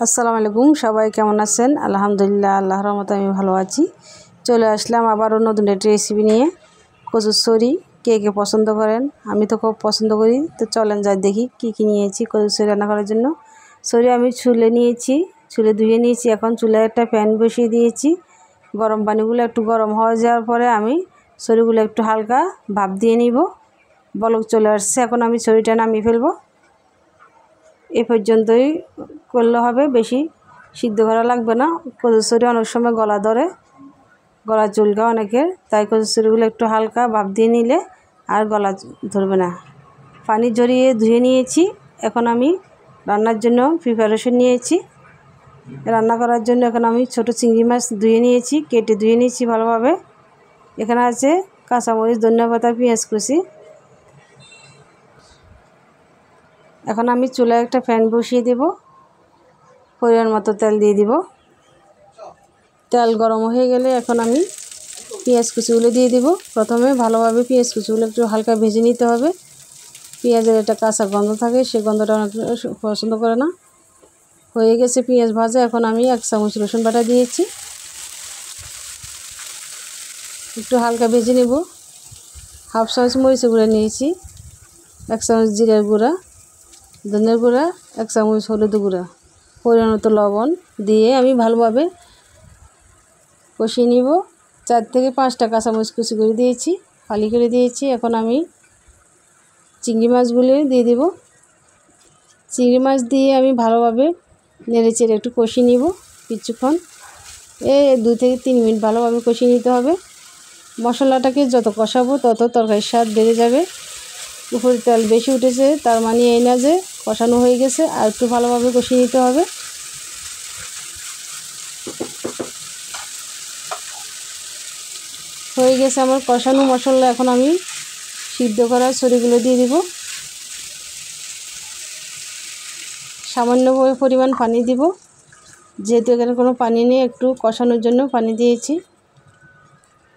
আসসালামু আলাইকুম, সবাই কেমন আছেন? আলহামদুলিল্লাহ আল্লাহ রহমতে আমি ভালো আছি। চলে আসলাম আবারও নতুন একটি রেসিপি নিয়ে। কচুর সরি, কে কে পছন্দ করেন? আমি তো খুব পছন্দ করি। তো চলেন যাই দেখি কি কি নিয়েছি কচুর সরি রান্না করার জন্য। সরি আমি ছুলে নিয়েছি ছুলে ধুয়ে নিয়েছি। এখন চুলে একটা প্যান বসিয়ে দিয়েছি। গরম পানিগুলো একটু গরম হয়ে যাওয়ার পরে আমি সরিগুলো একটু হালকা ভাপ দিয়ে নিব। বলক চলে আসছে। এখন আমি ছড়িটা নামিয়ে ফেলব। এ পর্যন্তই করলে হবে, বেশি সিদ্ধ করা লাগবে না। কচুরি অনেক সময় গলা ধরে, গলা চুলকা অনেকের, তাই কচুরিগুলো একটু হালকা ভাপ দিয়ে নিলে আর গলা ধরবে না। পানি জড়িয়ে ধুয়ে নিয়েছি, এখন আমি রান্নার জন্য প্রিপারেশন নিয়েছি। রান্না করার জন্য এখন আমি ছোট চিংড়ি মাছ ধুয়ে নিয়েছি, কেটে ধুয়ে নিয়েছি ভালোভাবে। এখানে আছে কাঁচামরিচ ধনিয়া পাতা পেঁয়াজ কুচি। এখন আমি চুলায় একটা ফ্যান বসিয়ে দেব। পরিমাণ মতো তেল দিয়ে দিব। তেল গরম হয়ে গেলে এখন আমি পেঁয়াজ কুচিগুলো দিয়ে দিব। প্রথমে ভালোভাবে পেঁয়াজ কুচিগুলো একটু হালকা ভেজে নিতে হবে। পেঁয়াজের একটা কাঁচা গন্ধ থাকে সেই গন্ধটা অনেক পছন্দ করে না। হয়ে গেছে পেঁয়াজ ভাজা, এখন আমি এক চামচ রসুন বাটা দিয়েছি। একটু হালকা ভেজে নেব। হাফ চামচ মরিচ গুঁড়া নিয়েছি, এক চামচ জিরার গুঁড়া, ধনের গুঁড়া, এক চামচ হলুদ গুঁড়া। পরিমাণ লবণ দিয়ে আমি ভালোভাবে কষিয়ে নিব। চার থেকে পাঁচটা কাঁচামরিচ কুচি করে দিয়েছি ফালি করে দিয়েছি। এখন আমি চিংড়ি মাছগুলি দিয়ে দেব। চিংড়ি মাছ দিয়ে আমি ভালোভাবে নেড়ে চেড়ে একটু কষিয়ে নিব কিছুক্ষণ। এ দু থেকে তিন মিনিট ভালোভাবে কষিয়ে নিতে হবে। মশলাটাকে যত কষাবো তত তরকারির স্বাদ বেড়ে যাবে। উপরে তেল বেশি উঠেছে, তার মানে এই না যে কষানো হয়ে গেছে, আর একটু ভালোভাবে কষিয়ে নিতে হবে। হয়ে গেছে আমার কষানো মশলা, এখন আমি সিদ্ধ করা ছড়িগুলো দিয়ে দিব। সামান্য পরিমাণ পানি দিব। যেহেতু এখানে কোনো পানি নেই, একটু কষানোর জন্য পানি দিয়েছি।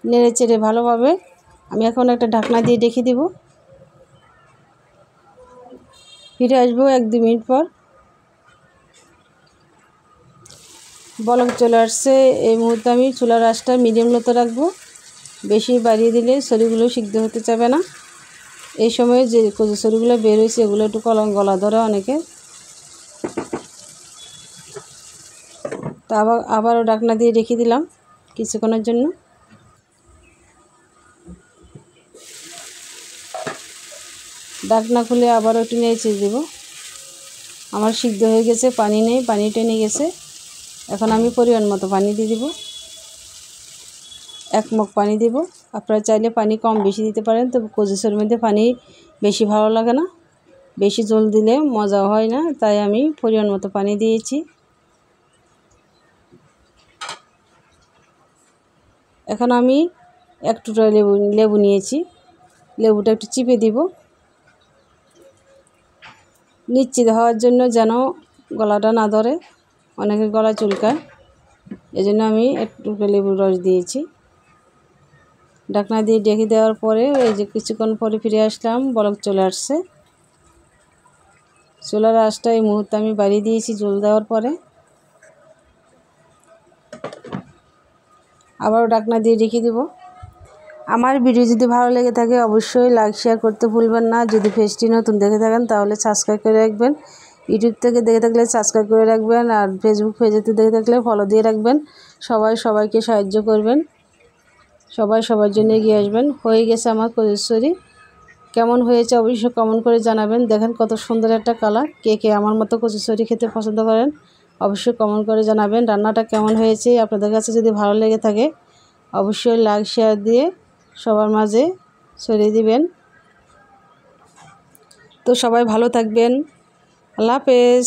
নেড়ে চেড়ে ভালোভাবে আমি এখন একটা ঢাকনা দিয়ে ডেকে দিব। ফিরে আসব এক দু মিনিট পর। বলক চলে আসছে। এই মুহূর্তে আমি চুলার আঁচটা মিডিয়াম লোতে রাখব। বেশি বাড়িয়ে দিলে শরীরগুলো সিদ্ধ হতে চাবে না। এই সময় যে কচু শরীরগুলো বের হয়েছে, এগুলো একটু কলম গলা ধরে অনেকে। তা আবার আবারও ডাকনা দিয়ে রেখে দিলাম কিছুক্ষণের জন্য। ডাকনা খুলে আবারও একটু নেড়ে দেবো। আমার সিদ্ধ হয়ে গেছে, পানি নেই, পানি টেনে গেছে। এখন আমি পরিমাণ মতো পানি দিয়ে দেবো। এক মগ পানি দিব। আপনারা চাইলে পানি কম বেশি দিতে পারেন তো কচুসের মধ্যে পানি বেশি ভালো লাগে না। বেশি জল দিলে মজা হয় না, তাই আমি পরিমাণ মতো পানি দিয়েছি। এখন আমি এক টুকরা লেবু লেবু নিয়েছি। লেবুটা একটু চিপে দিব। নিশ্চিত হওয়ার জন্য যেন গলাটা না ধরে অনেকের গলা চুলকায়। এই জন্য আমি একটু লেবুর রস দিয়েছি। ঢাকনা দিয়ে ডেকে দেওয়ার পরে এই যে কিছুক্ষণ পরে ফিরে আসলাম বলক চলে আসছে। চুলার আঁচটা এই মুহূর্তে আমি বাড়িয়ে দিয়েছি জল দেওয়ার পরে। আবারও ডাকনা দিয়ে রেখে দেব। আমার ভিডিও যদি ভালো লেগে থাকে, অবশ্যই লাইক শেয়ার করতে ভুলবেন না। যদি ফেসটি নতুন দেখে থাকেন, তাহলে সাবস্ক্রাইব করে রাখবেন। ইউটিউব থেকে দেখে থাকলে সাবস্ক্রাইব করে রাখবেন, আর ফেসবুক পেজেতে দেখে থাকলে ফলো দিয়ে রাখবেন। সবাই সবাইকে সাহায্য করবেন। সবাই সবার জন্য এগিয়ে আসবেন। হয়ে গেছে আমার কচুরি কেমন হয়েছে অবশ্যই কমেন্ট করে জানাবেন। দেখেন কত সুন্দর একটা কালার কে কে আমার মতো কচুরি খেতে পছন্দ করেন, অবশ্যই কমেন্ট করে জানাবেন। রান্নাটা কেমন হয়েছে? আপনাদের কাছে যদি ভালো লেগে থাকে, অবশ্যই লাইক শেয়ার দিয়ে সবার মাঝে ছড়িয়ে দিবেন। তো সবাই ভালো থাকবেন। আল্লাহ হাফেজ।